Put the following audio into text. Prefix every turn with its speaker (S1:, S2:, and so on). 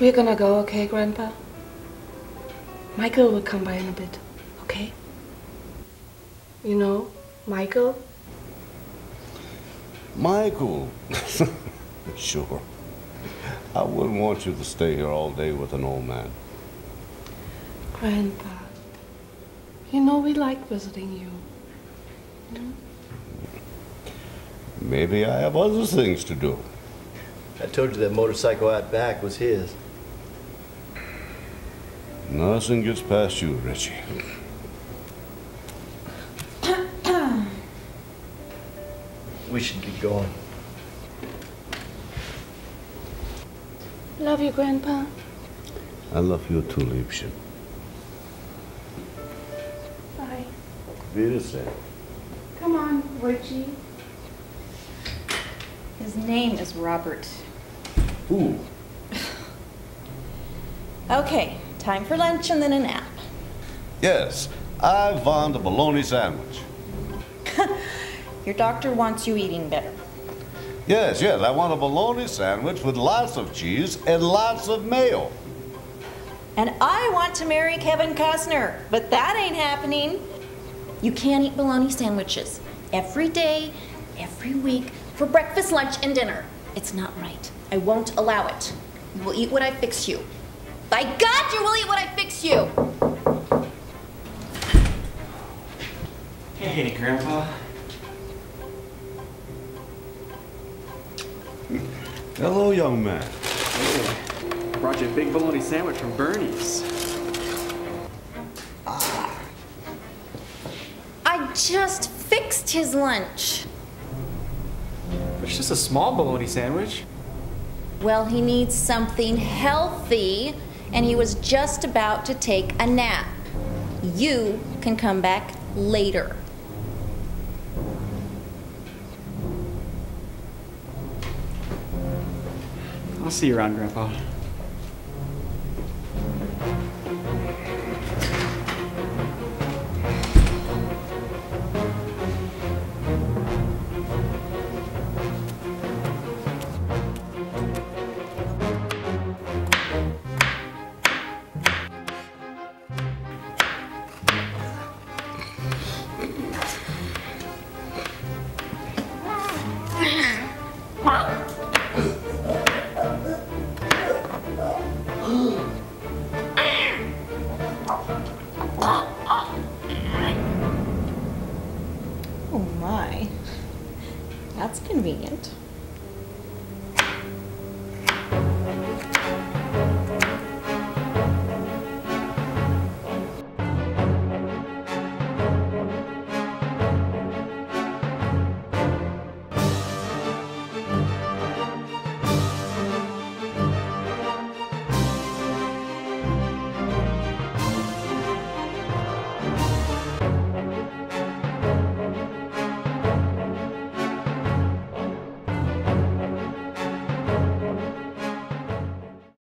S1: We're gonna go, okay, Grandpa? Michael will come by in a bit, okay? You know, Michael?
S2: Michael. sure. I wouldn't want you to stay here all day with an old man.
S1: Grandpa, you know we like visiting you.
S2: Maybe I have other things to do.
S3: I told you that motorcycle out back was his.
S2: Nothing gets past you, Richie.
S3: We should get going.
S1: Love you, Grandpa.
S2: I love you too, Liebchen.
S1: Bye.
S2: Wiedersehen.
S1: Come on, Richie.
S4: His name is Robert.
S2: Ooh.
S4: Okay, time for lunch and then a nap.
S2: Yes, I want a bologna sandwich.
S4: Your doctor wants you eating better.
S2: Yes, yes, I want a bologna sandwich with lots of cheese and lots of mayo.
S4: And I want to marry Kevin Costner, but that ain't happening. You can't eat bologna sandwiches every day, every week, for breakfast, lunch, and dinner. It's not right. I won't allow it. You will eat what I fix you. By God, you will eat what I fix you!
S5: Hey, Grandpa.
S2: Hello, young man.
S5: Hey, I brought you a big bologna sandwich from Bernie's. Ah.
S4: I just fixed his lunch.
S5: It's just a small bologna sandwich.
S4: Well, he needs something healthy, and he was just about to take a nap. You can come back later.
S5: I'll see you around, Grandpa.
S4: Oh my. That's convenient.